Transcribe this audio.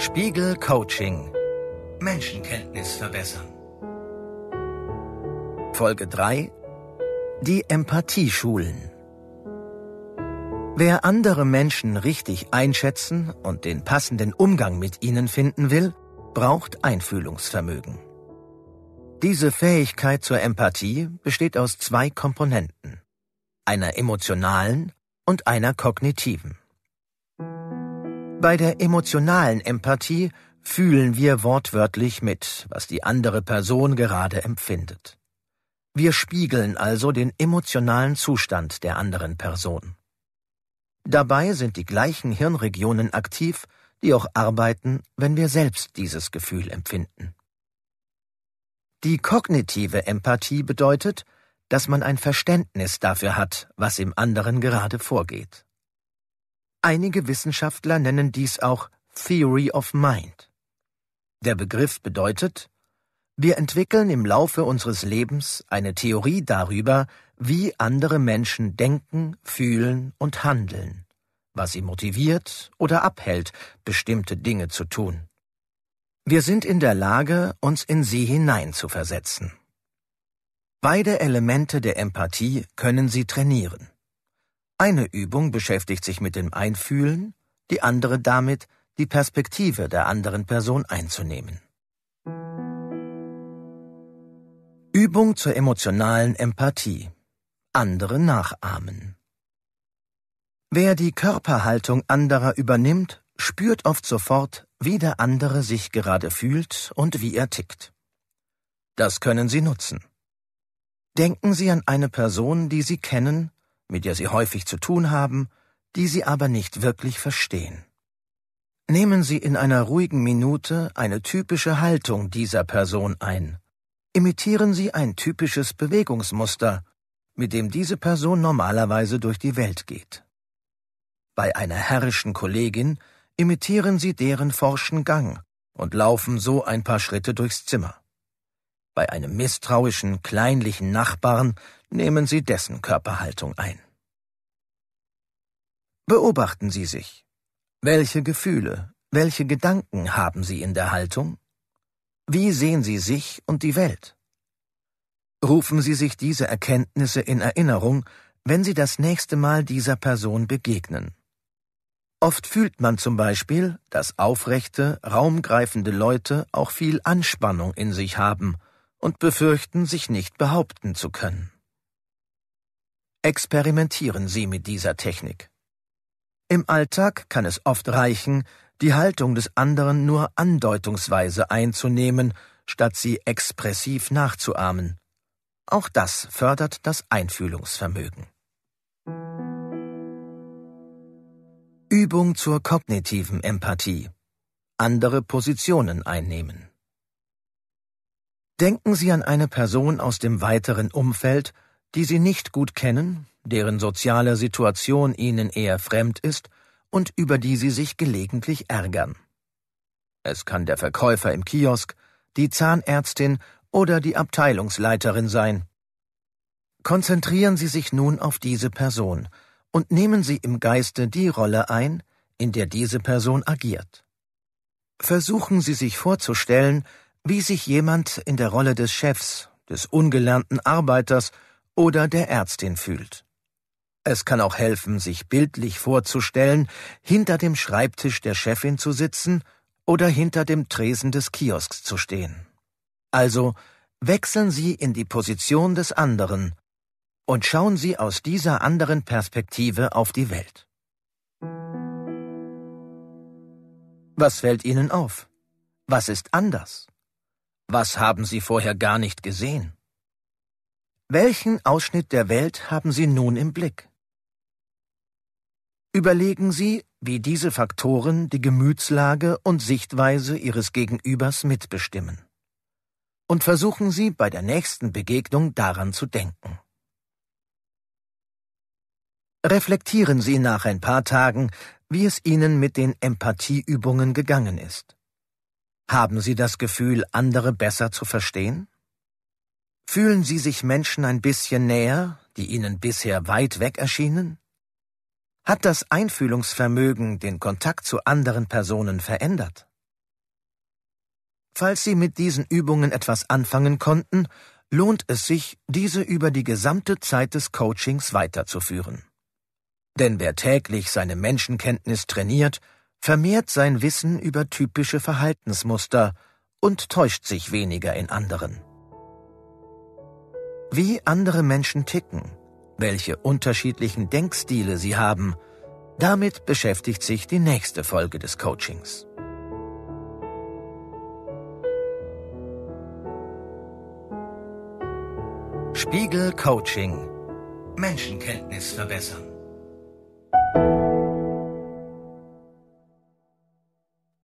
Spiegel Coaching. Menschenkenntnis verbessern. Folge 3. Die Empathie schulen. Wer andere Menschen richtig einschätzen und den passenden Umgang mit ihnen finden will, braucht Einfühlungsvermögen. Diese Fähigkeit zur Empathie besteht aus zwei Komponenten, einer emotionalen und einer kognitiven. Bei der emotionalen Empathie fühlen wir wortwörtlich mit, was die andere Person gerade empfindet. Wir spiegeln also den emotionalen Zustand der anderen Person. Dabei sind die gleichen Hirnregionen aktiv, die auch arbeiten, wenn wir selbst dieses Gefühl empfinden. Die kognitive Empathie bedeutet, dass man ein Verständnis dafür hat, was im anderen gerade vorgeht. Einige Wissenschaftler nennen dies auch Theory of Mind. Der Begriff bedeutet, wir entwickeln im Laufe unseres Lebens eine Theorie darüber, wie andere Menschen denken, fühlen und handeln, was sie motiviert oder abhält, bestimmte Dinge zu tun. Wir sind in der Lage, uns in sie hineinzuversetzen. Beide Elemente der Empathie können Sie trainieren. Eine Übung beschäftigt sich mit dem Einfühlen, die andere damit, die Perspektive der anderen Person einzunehmen. Übung zur emotionalen Empathie. Andere nachahmen. Wer die Körperhaltung anderer übernimmt, spürt oft sofort, wie der andere sich gerade fühlt und wie er tickt. Das können Sie nutzen. Denken Sie an eine Person, die Sie kennen mit der Sie häufig zu tun haben, die Sie aber nicht wirklich verstehen. Nehmen Sie in einer ruhigen Minute eine typische Haltung dieser Person ein. Imitieren Sie ein typisches Bewegungsmuster, mit dem diese Person normalerweise durch die Welt geht. Bei einer herrischen Kollegin imitieren Sie deren forschen Gang und laufen so ein paar Schritte durchs Zimmer. Bei einem misstrauischen, kleinlichen Nachbarn nehmen Sie dessen Körperhaltung ein. Beobachten Sie sich. Welche Gefühle, welche Gedanken haben Sie in der Haltung? Wie sehen Sie sich und die Welt? Rufen Sie sich diese Erkenntnisse in Erinnerung, wenn Sie das nächste Mal dieser Person begegnen. Oft fühlt man zum Beispiel, dass aufrechte, raumgreifende Leute auch viel Anspannung in sich haben und befürchten, sich nicht behaupten zu können. Experimentieren Sie mit dieser Technik. Im Alltag kann es oft reichen, die Haltung des anderen nur andeutungsweise einzunehmen, statt sie expressiv nachzuahmen. Auch das fördert das Einfühlungsvermögen. Übung zur kognitiven Empathie. Andere Positionen einnehmen. Denken Sie an eine Person aus dem weiteren Umfeld, die Sie nicht gut kennen, deren soziale Situation Ihnen eher fremd ist und über die Sie sich gelegentlich ärgern. Es kann der Verkäufer im Kiosk, die Zahnärztin oder die Abteilungsleiterin sein. Konzentrieren Sie sich nun auf diese Person und nehmen Sie im Geiste die Rolle ein, in der diese Person agiert. Versuchen Sie sich vorzustellen, wie sich jemand in der Rolle des Chefs, des ungelernten Arbeiters oder der Ärztin fühlt. Es kann auch helfen, sich bildlich vorzustellen, hinter dem Schreibtisch der Chefin zu sitzen oder hinter dem Tresen des Kiosks zu stehen. Also wechseln Sie in die Position des anderen und schauen Sie aus dieser anderen Perspektive auf die Welt. Was fällt Ihnen auf? Was ist anders? Was haben Sie vorher gar nicht gesehen? Welchen Ausschnitt der Welt haben Sie nun im Blick? Überlegen Sie, wie diese Faktoren die Gemütslage und Sichtweise Ihres Gegenübers mitbestimmen. Und versuchen Sie bei der nächsten Begegnung daran zu denken. Reflektieren Sie nach ein paar Tagen, wie es Ihnen mit den Empathieübungen gegangen ist. Haben Sie das Gefühl, andere besser zu verstehen? Fühlen Sie sich Menschen ein bisschen näher, die Ihnen bisher weit weg erschienen? Hat das Einfühlungsvermögen den Kontakt zu anderen Personen verändert? Falls Sie mit diesen Übungen etwas anfangen konnten, lohnt es sich, diese über die gesamte Zeit des Coachings weiterzuführen. Denn wer täglich seine Menschenkenntnis trainiert, vermehrt sein Wissen über typische Verhaltensmuster und täuscht sich weniger in anderen. Wie andere Menschen ticken, welche unterschiedlichen Denkstile sie haben, damit beschäftigt sich die nächste Folge des Coachings. Spiegel Coaching Menschenkenntnis verbessern.